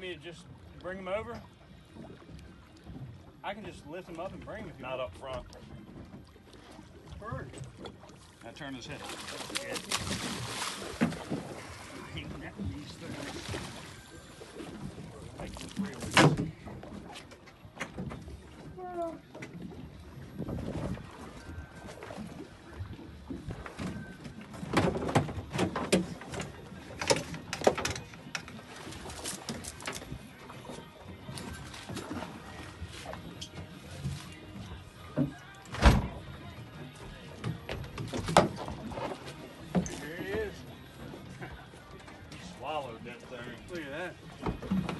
need me to just bring him over? I can just lift him up and bring him Not up front. Bird. Now turn his head. swallowed that thing. Look at that.